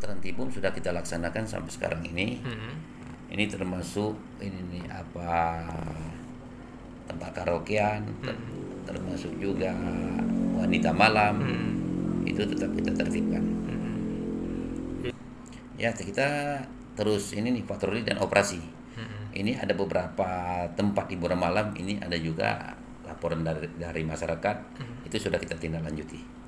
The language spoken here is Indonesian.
Trantibum sudah kita laksanakan sampai sekarang ini. Hmm. Ini termasuk ini nih apa tempat karaokean, hmm. termasuk juga wanita malam. Hmm. Itu tetap kita tertibkan. Hmm. Ya kita terus ini nih patroli dan operasi. Hmm. Ini ada beberapa tempat hiburan malam. Ini ada juga laporan dari dari masyarakat. Hmm. Itu sudah kita tindak lanjuti.